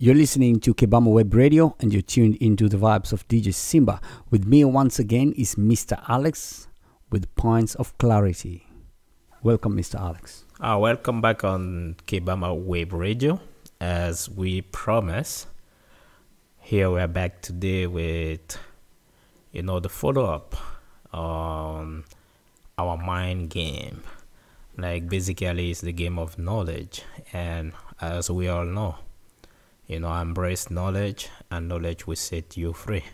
You're listening to Kibama Web Radio and you're tuned into the vibes of DJ Simba. With me once again is Mr. Alex with Points of Clarity. Welcome, Mr. Alex. Uh, welcome back on Kibama Web Radio. As we promised, here we're back today with, you know, the follow up on our mind game. Like, basically, it's the game of knowledge. And as we all know, you know embrace knowledge and knowledge will set you free.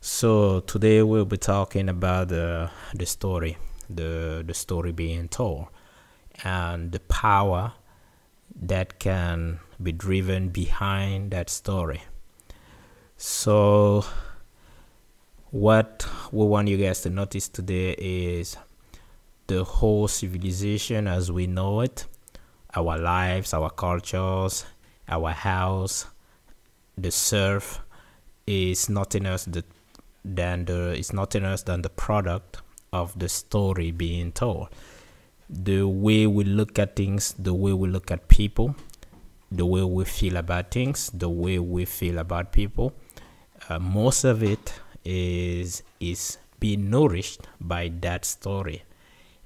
So today we'll be talking about the the story the the story being told and the power that can be driven behind that story. So what we want you guys to notice today is the whole civilization as we know it our lives our cultures our house, the surf is nothing else than the is nothing else than the product of the story being told. The way we look at things, the way we look at people, the way we feel about things, the way we feel about people, uh, most of it is is being nourished by that story,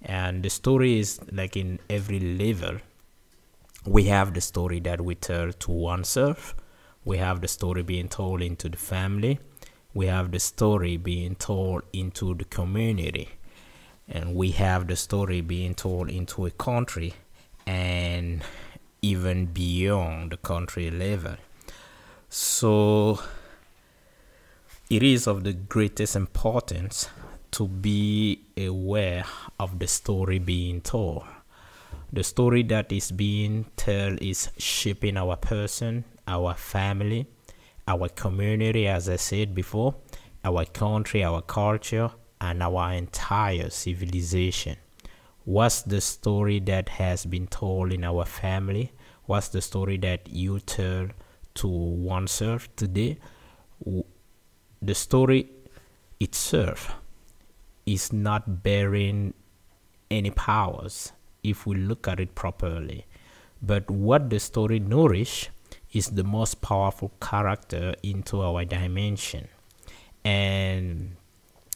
and the story is like in every level we have the story that we tell to oneself. We have the story being told into the family. We have the story being told into the community. And we have the story being told into a country and even beyond the country level. So it is of the greatest importance to be aware of the story being told the story that is being told is shaping our person, our family, our community, as I said before, our country, our culture, and our entire civilization. What's the story that has been told in our family? What's the story that you tell to oneself today? The story itself is not bearing any powers if we look at it properly. But what the story nourish is the most powerful character into our dimension. And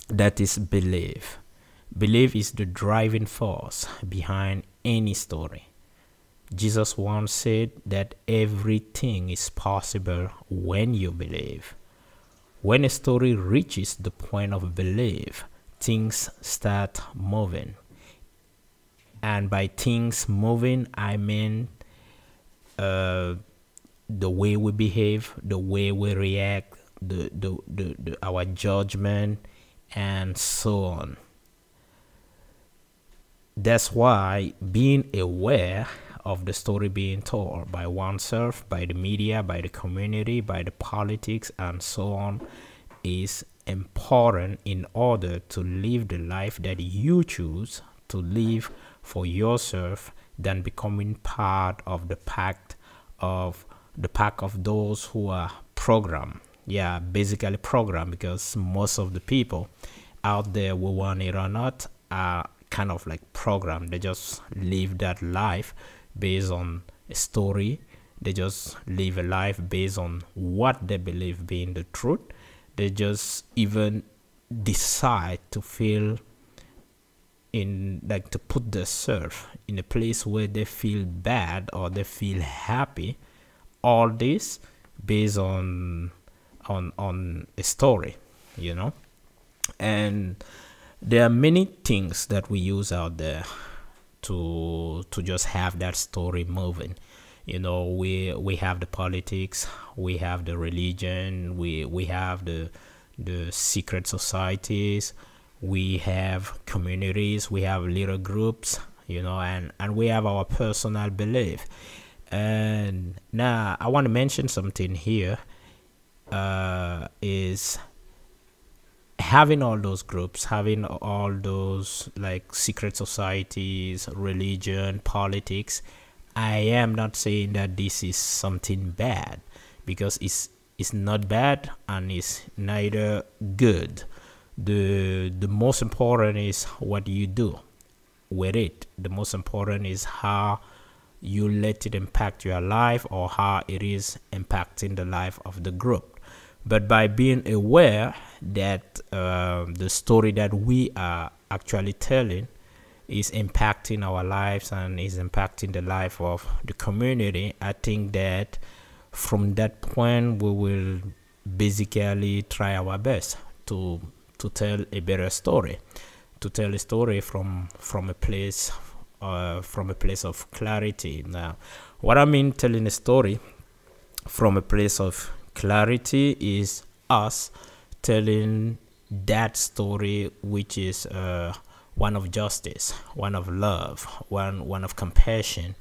that is belief. Belief is the driving force behind any story. Jesus once said that everything is possible when you believe. When a story reaches the point of belief, things start moving and by things moving i mean uh, the way we behave the way we react the, the, the, the our judgment and so on. That's why being aware of the story being told by oneself, by the media, by the community, by the politics, and so on is important in order to live the life that you choose to live for yourself than becoming part of the pack of the pack of those who are programmed. Yeah, basically programmed because most of the people out there who want it or not are kind of like programmed. They just live that life based on a story. They just live a life based on what they believe being the truth. They just even decide to feel in like to put themselves in a place where they feel bad or they feel happy all this based on on on a story you know? And there are many things that we use out there to to just have that story moving. You know we we have the politics we have the religion we we have the the secret societies we have communities we have little groups you know and and we have our personal belief. And now i want to mention something here uh, is having all those groups having all those like secret societies religion politics i am not saying that this is something bad because it's it's not bad and it's neither good the the most important is what you do with it the most important is how you let it impact your life or how it is impacting the life of the group. But by being aware that uh, the story that we are actually telling is impacting our lives and is impacting the life of the community, I think that from that point we will basically try our best to to tell a better story, to tell a story from from a place uh, from a place of clarity. Now, what I mean telling a story from a place of clarity is us telling that story, which is uh, one of justice, one of love, one one of compassion,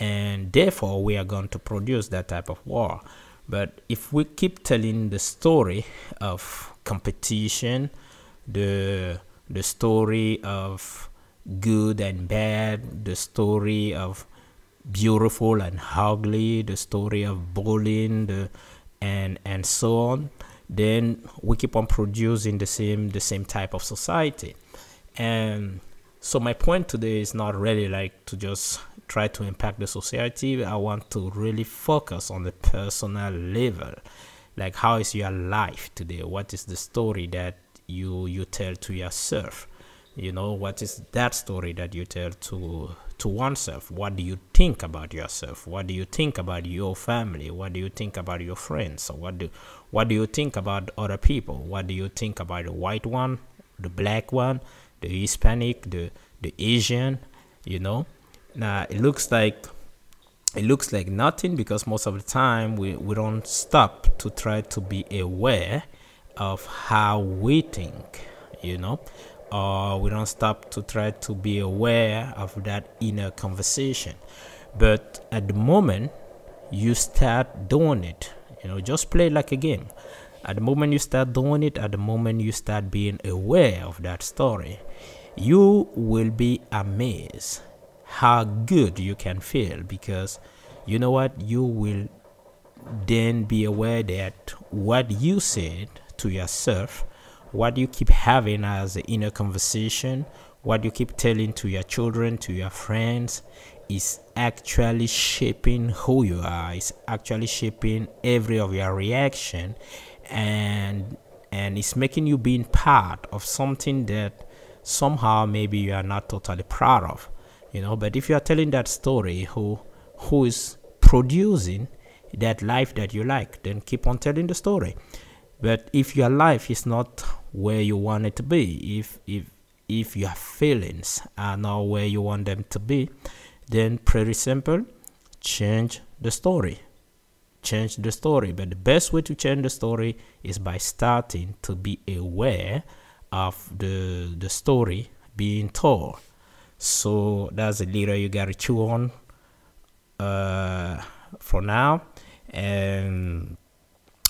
and therefore we are going to produce that type of war. But if we keep telling the story of competition, the the story of good and bad, the story of beautiful and ugly, the story of bullying, the and and so on, then we keep on producing the same the same type of society. And so my point today is not really like to just try to impact the society. I want to really focus on the personal level. Like how is your life today? What is the story that you you tell to yourself? You know, what is that story that you tell to to oneself? What do you think about yourself? What do you think about your family? What do you think about your friends? What do what do you think about other people? What do you think about the white one, the black one, the Hispanic, the the Asian, you know? Now it looks like it looks like nothing because most of the time we, we don't stop to try to be aware of how we think, you know, or we don't stop to try to be aware of that inner conversation. But at the moment you start doing it, you know, just play like a game. At the moment you start doing it, at the moment you start being aware of that story, you will be amazed how good you can feel because you know what? You will then be aware that what you said to yourself what you keep having as an inner conversation what you keep telling to your children to your friends is actually shaping who you are. It's actually shaping every of your reaction and and it's making you being part of something that somehow maybe you are not totally proud of you know. But if you are telling that story who who is producing that life that you like then keep on telling the story. But if your life is not where you want it to be if if if your feelings are not where you want them to be then pretty simple change the story change the story but the best way to change the story is by starting to be aware of the the story being told so that's a little you gotta chew on uh, for now and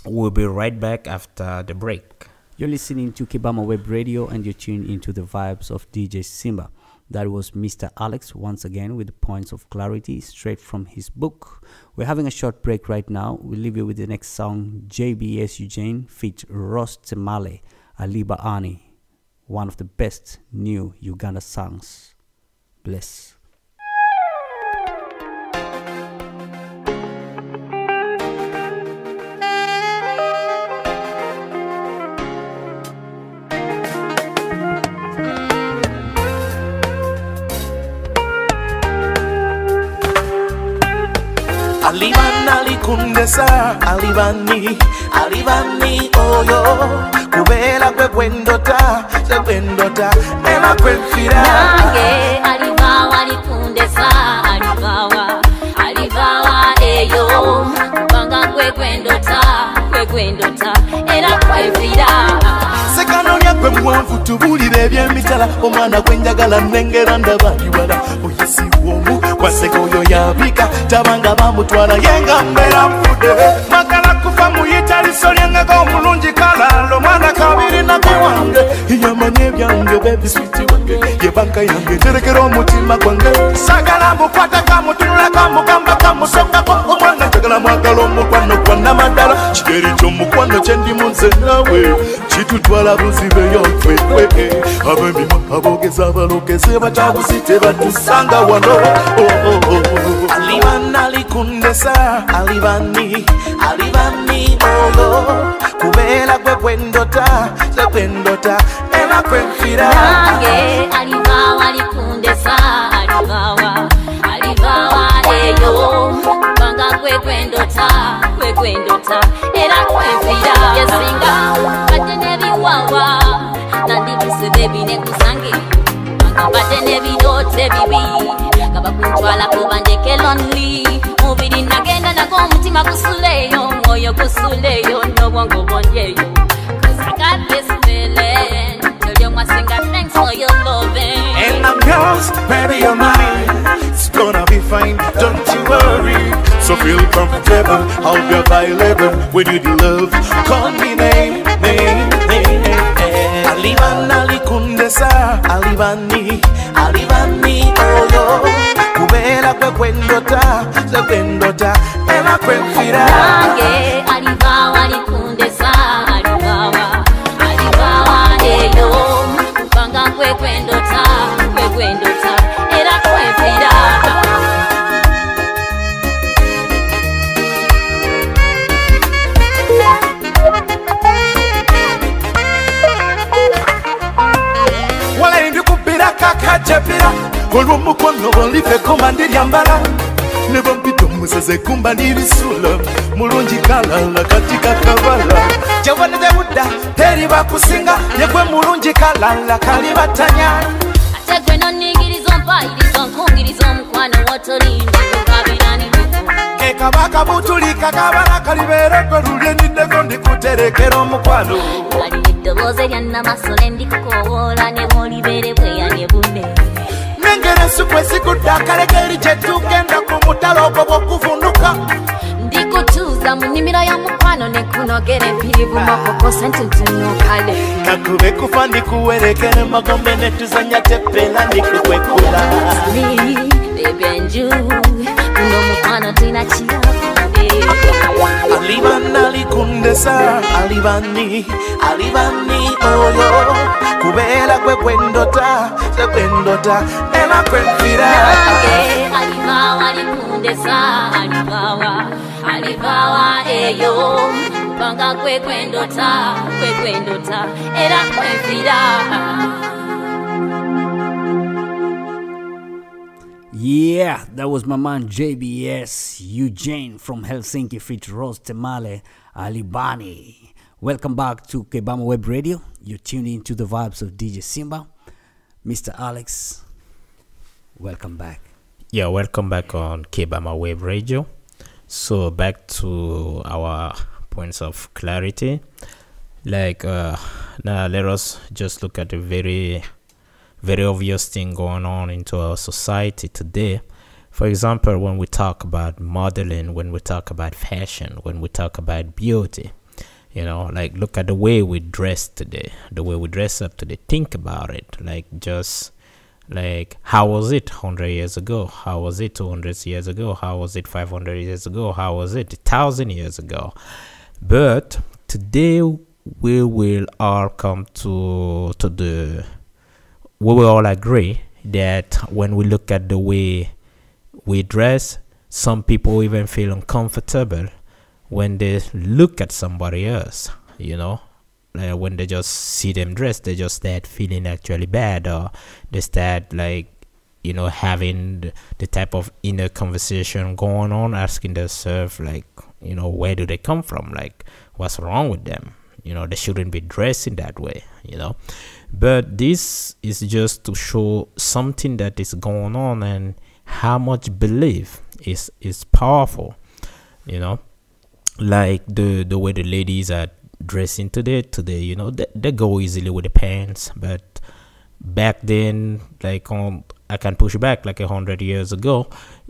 we'll be right back after the break You're listening to Kibama Web Radio and you're tuned into the vibes of DJ Simba. That was Mr. Alex once again with points of clarity straight from his book. We're having a short break right now. We'll leave you with the next song JBS Eugene feat Ross Temale, Aliba Ani, one of the best new Uganda songs. Bless. Alikundesa alibani alibani oyo oh, kubeera kwe kwendota tekwendota era kwenfira nange alivaawa likundesa alivaawa alivaawa eyo eh, kubanga kwe kwendota kwe kwendota lyakwe muwanvu tubulira ebyemitala. Omwana gwenjagala nengera ndabaliwala oyisibwa omu waseka oyo yabika. Tabanga bamutwala yenga mbeera nfudde magala kufa muyita liso lyengeko omulungi kalalo mwana kabiri nabbi wange yamanya ebyange bebiswiti wange. Ye banka yange terekera omutima gwange. Sagala mukwata kamutunula kamugamba kamusokako. Omwana njagala mwagala omukwano gwa namaddala kigeri ky'omukwano kye ndimu nze naawe kitutwala buzibe yonfekwe ab'emimwa aboogeza abalogeze batabuzi tebatusanga wano. Oh, oh, oh. alibana alikundesa alibani alibani oyo kubeera gwe gwendota ze gwendota era kwenfira nange alivawa likundesa alivawa alivawa eyo kubanga gwe gwendota gwe gwendota era kwevira yesinga badde nebiwawa nandibisebe binekuzange banga badde nebiroote bibi nga bakuntwalako bandeke lonely mubiri nagenda nago omutima gusuleyo omwoyo gusuleyo n'obwongo bwonyeyo for your loving And I'm yours, baby, you're mine. It's gonna be fine, don't you worry. So feel comfortable, I'll be available when you love. Call me name, name, name. Aliban alikundesa, alibani, alibani oyo. Kubera kwe kwendota, ze kwendota, ena kwefira. nange alivawa olw'omukono bwolivekoma ndiryambala ne bampita omuseze kumba n'ebisulo mulungi kalala kati kakabala gyewoneze budda teri bakusinga yegwe mulungi kalala kali batanya ate gwe noningiriza ompayiriza onkungiriza omukwano wotolimbi kukabirani ekabaka butulika kabala kalibeere gwe lulyenyiddeko ndikuterekera omukwano. Alina eddoboozi eryannamasole ndikukowoola ne bune yesu kwe sigudde akalegeri gye tugenda ku mutalo ogwo bwokuvunduka ndikutuuza mu nnimiro ya mukwano ne kunogera empirivu makokose nti ntinukale kakube kufa ndikuwerekera emagombe ne tuzanya tepeera ndikukwekula ebyenju nomukwano tulina kira alibana likundesa alibani alibani oyo. Kubeera gwe gwendota ze gwendota era kwefira nange alivawa likundesa alivawa alivawa eyo. Kubanga kwe kwendota kwe kwendota era kwefira Yeah, that was my man JBS Eugene from Helsinki feat Rose Temale Alibani. Welcome back to Kebama Web Radio. You're tuned into the vibes of DJ Simba. Mr. Alex, welcome back. Yeah, welcome back on Kebama Web Radio. So back to our points of clarity. Like uh now let us just look at a very very obvious thing going on into our society today. For example, when we talk about modeling, when we talk about fashion, when we talk about beauty, you know, like look at the way we dress today, the way we dress up today. Think about it. Like just like how was it 100 years ago how was it 200 years ago how was it 500 years ago how was it 1000 years ago but today we will all come to to the we will all agree that when we look at the way we dress some people even feel uncomfortable when they look at somebody else you know? Uh, when they just see them dressed they just start feeling actually bad or they start like you know having the, type of inner conversation going on asking themselves like you know where do they come from? Like what's wrong with them? You know they shouldn't be dressed in that way you know but this is just to show something that is going on and how much belief is is powerful you know? Like the the way the ladies are dressing today today you know they, they go easily with the pants. But back then like on i can push back like a hundred years ago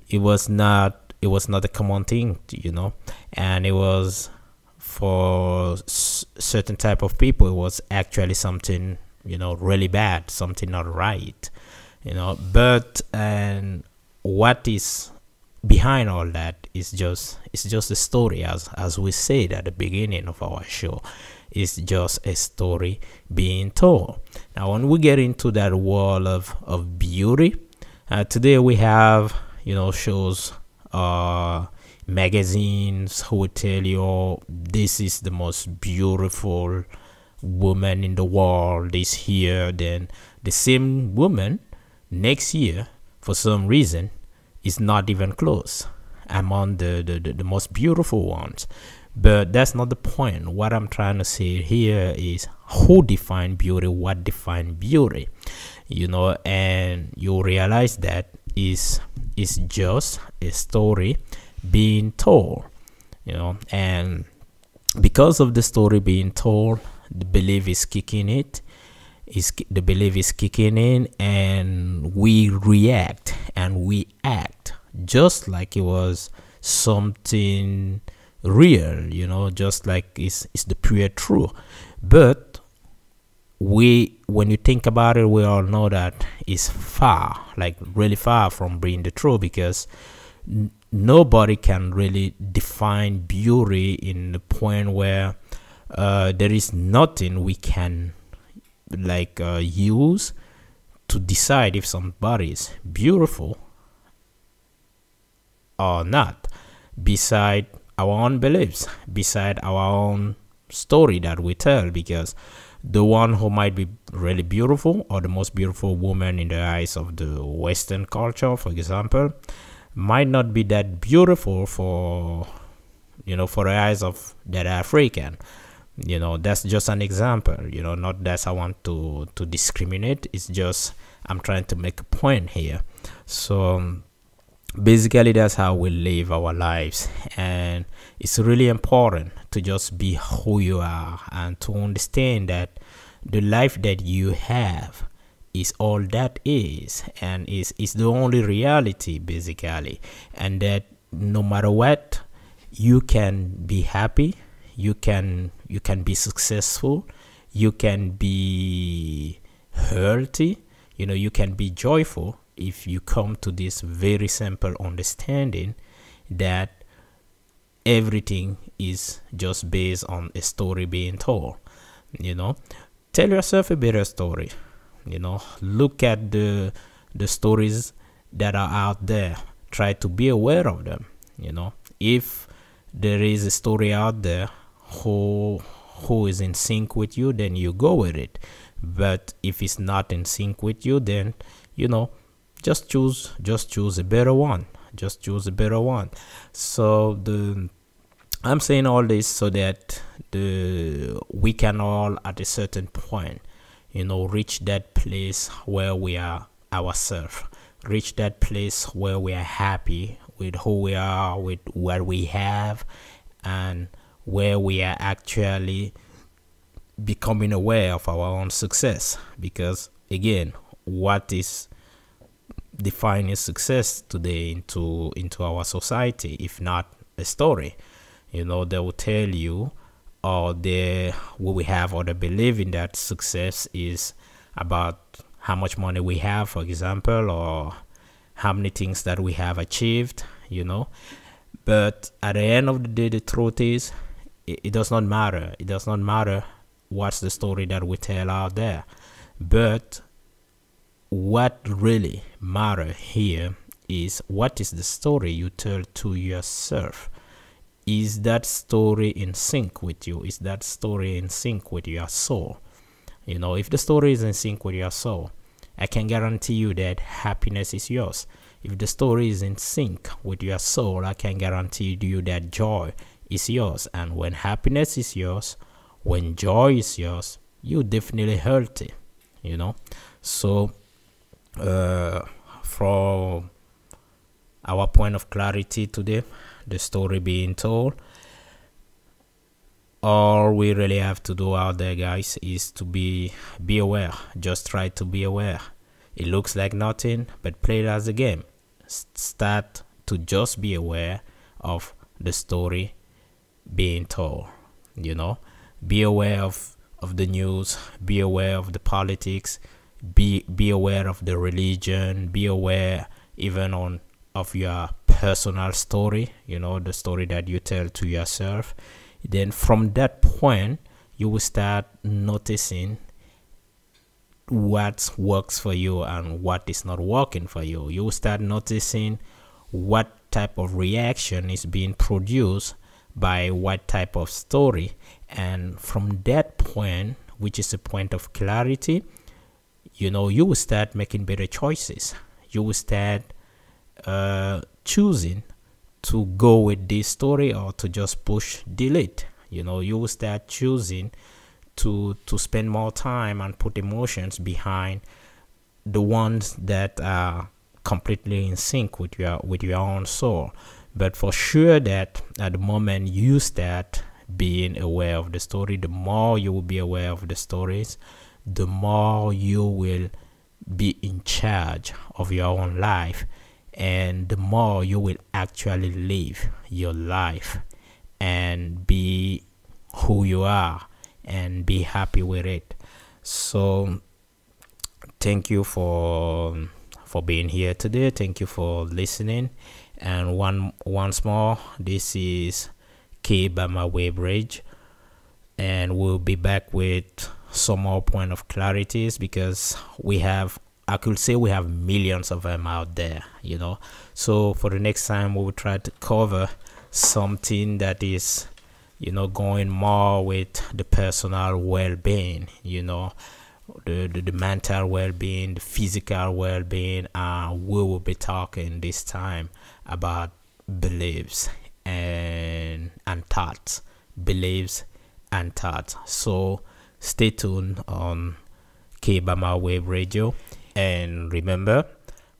it was not it was not a common thing you know? And it was for certain type of people it was actually something you know really bad something not right you know. But and what is behind all that is just it's just a story as as we said at the beginning of our show. It's just a story being told. Now when we get into that world of of beauty uh, today we have you know shows uh magazines who will tell you oh, this is the most beautiful woman in the world is here then the same woman next year for some reason is not even close among the, the, the, the most beautiful ones. But that's not the point. What i'm trying to say here is who define beauty what define beauty you know and you realize that is is just a story being told you know and because of the story being told the belief is kicking it is the belief is kicking in and we react and we act just like it was something real you know just like it's, it's the pure truth. But we when you think about it we all know that it's far like really far from being the truth because nobody can really define beauty in the point where uh, there is nothing we can like uh, use to decide if somebody is beautiful or not beside our own beliefs beside our own story that we tell because the one who might be really beautiful or the most beautiful woman in the eyes of the western culture for example might not be that beautiful for you know for the eyes of that african you know that's just an example you know not that i want to to discriminate it's just i'm trying to make a point here. So basically that's how we live our lives and it's really important to just be who you are and to understand that the life that you have is all that is and is is the only reality basically and that no matter what you can be happy you can you can be successful you can be healthy you know you can be joyful if you come to this very simple understanding that everything is just based on a story being told you know. Tell yourself a better story you know. Look at the the stories that are out there. Try to be aware of them you know. If there is a story out there who who is in sync with you then you go with it. But if it's not in sync with you then you know just choose just choose a better one. Just choose a better one. So the i'm saying all this so that the we can all at a certain point you know reach that place where we are ourselves reach that place where we are happy with who we are with what we have and where we are actually becoming aware of our own success. Because again what is defining success today into into our society if not a story? You know they will tell you or they what we have or they believe in that success is about how much money we have for example or how many things that we have achieved you know? But at the end of the day the truth is it, it does not matter. It does not matter what's the story that we tell out there. But what really matter here is what is the story you tell to yourself? Is that story in sync with you? Is that story in sync with your soul? You know if the story is in sync with your soul i can guarantee you that happiness is yours. If the story is in sync with your soul i can guarantee you that joy is yours. And when happiness is yours when joy is yours you definitely healthy you know. So uh from our point of clarity today the story being told all we really have to do out there guys is to be be aware. Just try to be aware. It looks like nothing but play it as a game. S- start to just be aware of the story being told you know be aware of of the news be aware of the politics be be aware of the religion be aware even on of your personal story, you know, the story that you tell to yourself. Then from that point, you will start noticing what works for you and what is not working for you. You will start noticing what type of reaction is being produced by what type of story. And from that point, which is a point of clarity, you know, you will start making better choices. You will start uh, choosing to go with this story or to just push delete. You know, you will start choosing to to spend more time and put emotions behind the ones that are completely in sync with your with your own soul but for sure that at the moment you start being aware of the story the more you will be aware of the stories the more you will be in charge of your own life and the more you will actually live your life and be who you are and be happy with it. So thank you for for being here today. Thank you for listening and one once more this is K Bama Web Radio and we'll be back with some more point of clarities because we have I could say we have millions of them out there, you know. So for the next time, we will try to cover something that is, you know, going more with the personal well-being, you know, the the, the mental well-being, the physical well-being. Uh, we will be talking this time about beliefs and and thoughts, beliefs and thoughts. So stay tuned on K-Bama Wave Radio. And remember,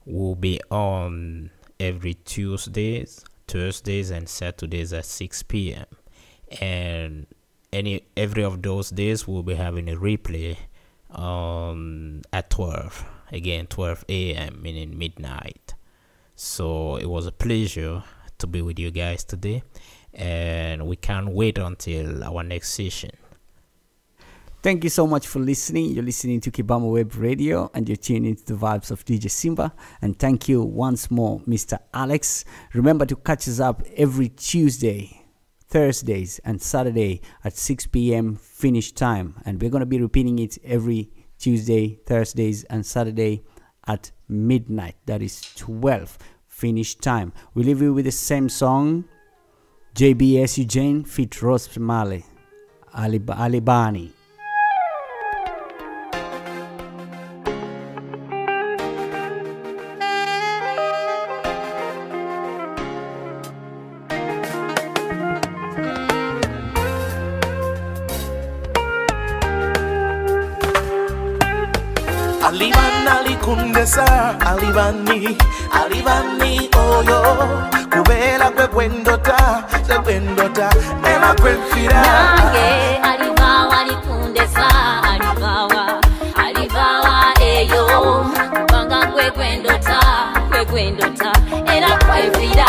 we'll be on every Tuesdays, Thursdays, and Saturdays at 6 p.m. And any every of those days we'll be having a replay um at 12 again 12 a.m meaning midnight so it was a pleasure to be with you guys today and we can't wait until our next session Thank you so much for listening. You're listening to Kibama Web Radio and you're tuning into the vibes of DJ Simba. And thank you once more, Mr. Alex. Remember to catch us up every Tuesday, Thursdays, and Saturday at 6 p.m. Finnish time. And we're going to be repeating it every Tuesday, Thursdays, and Saturday at midnight. That is 12 Finnish time. We leave you with the same song JBS Eugene feat Rose Male, Alib- Alibani. Alibani alibani oyo. Kubeera kwe kwendota sekwendota eba kwenfira nange alivaawa likundesa alivaawa alivaawa eyo. Kubanga kwe kwendota kwe kwendota era kwevira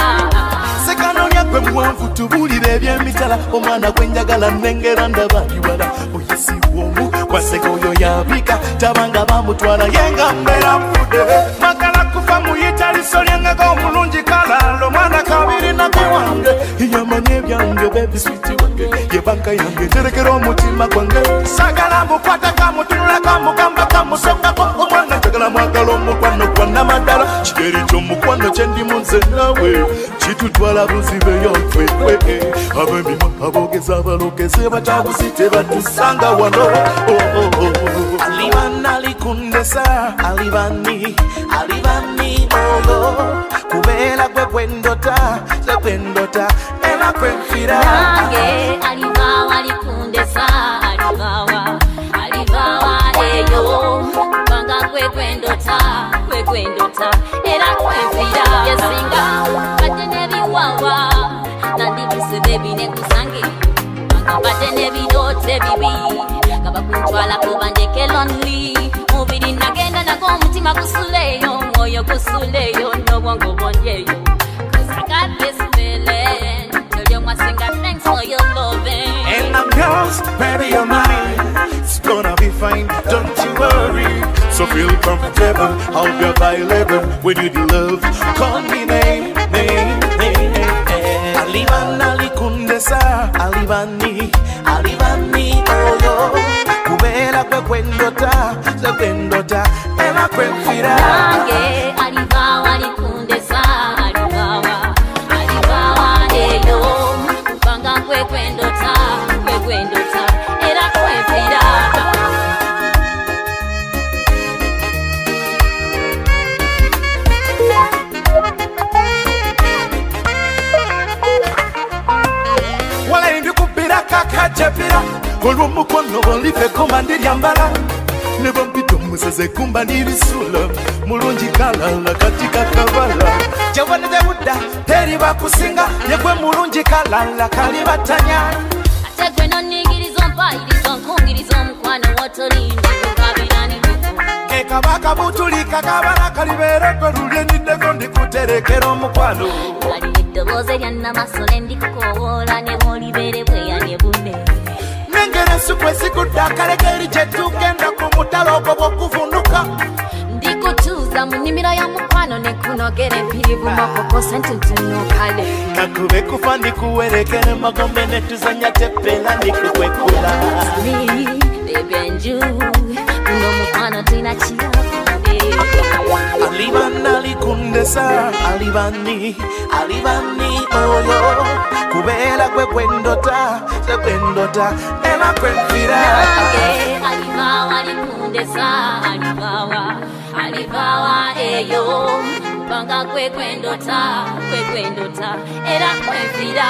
sekanonya gwe muwanvu tubulira ebyemitala. Omwana gwenjagala nengera ndabaliwala oyisibwa omu kwaseka oyo yabika. Tabanga bamutwala yenga mbeera nfudde magala kufa muyita liso lyengego omulungi kalala omwana kabiri nagwe wange yamanye ebyange bebiswiti wange. Ye banka yange nterekera omutima gwange. Sagala mukwata kamutunula kamugamba kamusongako kigeri kyomukwano kyendimu nze nawe kitutwala buzibe yafefwe abemima aboogeza abalogeze batabuzi tebatusanga wano. Oh, oh, oh. alibana alikundesa alibani alibani oyo kubeera gwe gwendota sekwendota era kwenfira nange alivaawa likundesa alivaawa alivaawa eyo. Kubanga kwe kwendota kwe And I'm baby, you're mine. It's gonna be fine, don't you worry. So feel comfortable, I'll be available when you the love. Call me name, name, name. name. Aliban alibani, alibani, oh yo. Kubera kwe kwendota, se kwendota, ela kwe fira. Yeah. banirisula mulungi kalala kati kakabala gyewonere budda teri bakusinga. Yegwe mulungi kalala kali batanya ate gwe nonigiriza ompayiriza onkungiriza omukwano wotolinda kabaka butulika kabala kalibeereko lulye ndideko ndikuterekera omukwano. Wali eddoboozi erya namasole ndikukowoola yesu kwe sigudde akalegeri gye tugenda ku mutalo ogwo bwokuvunduka ndikutuuza mu nnimiro ya mukwano ne kunogera empirivu makokose nti ntinukale kakube kufa ndikuwerekera magombe ne tuzanya tepeera ndikukwekula. Ebyenju ng'omukwano tulina kirabo alibana likundesa alibani alibani oyo. Kubeera gwe gwendota ze gwendota era kwenfira nange alivawa likundesa alivawa alivawa eyo. Kupanga kwekwendota kwekwendota era kwefira